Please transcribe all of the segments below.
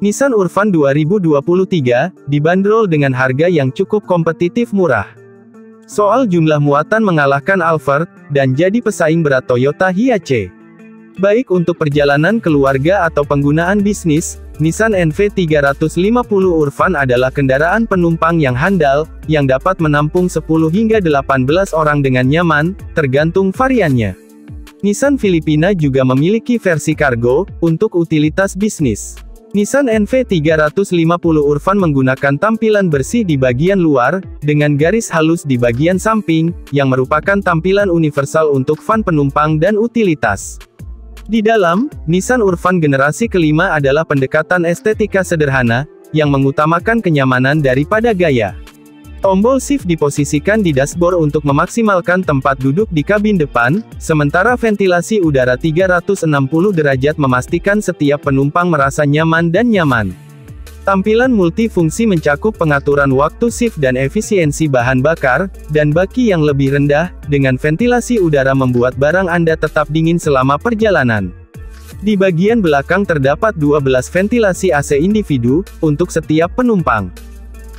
Nissan Urvan 2023, dibanderol dengan harga yang cukup kompetitif murah. Soal jumlah muatan mengalahkan Alphard, dan jadi pesaing berat Toyota Hiace. Baik untuk perjalanan keluarga atau penggunaan bisnis, Nissan NV350 Urvan adalah kendaraan penumpang yang handal, yang dapat menampung 10 hingga 18 orang dengan nyaman, tergantung variannya. Nissan Filipina juga memiliki versi kargo, untuk utilitas bisnis. Nissan NV350 Urvan menggunakan tampilan bersih di bagian luar, dengan garis halus di bagian samping, yang merupakan tampilan universal untuk van penumpang dan utilitas. Di dalam, Nissan Urvan generasi kelima adalah pendekatan estetika sederhana, yang mengutamakan kenyamanan daripada gaya. Tombol shift diposisikan di dashboard untuk memaksimalkan tempat duduk di kabin depan, sementara ventilasi udara 360 derajat memastikan setiap penumpang merasa nyaman dan nyaman. Tampilan multifungsi mencakup pengaturan waktu shift dan efisiensi bahan bakar, dan baki yang lebih rendah, dengan ventilasi udara membuat barang Anda tetap dingin selama perjalanan. Di bagian belakang terdapat 12 ventilasi AC individu, untuk setiap penumpang.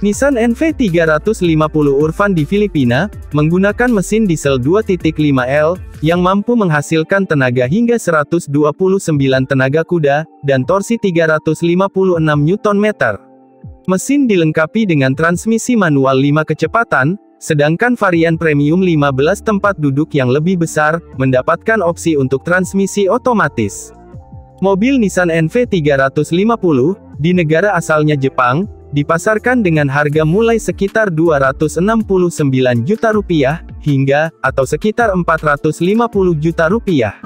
Nissan NV350 Urvan di Filipina, menggunakan mesin diesel 2.5L, yang mampu menghasilkan tenaga hingga 129 tenaga kuda, dan torsi 356 Nm. Mesin dilengkapi dengan transmisi manual 5 kecepatan, sedangkan varian premium 15 tempat duduk yang lebih besar, mendapatkan opsi untuk transmisi otomatis. Mobil Nissan NV350, di negara asalnya Jepang, dipasarkan dengan harga mulai sekitar 269 juta rupiah, hingga, atau sekitar 450 juta rupiah.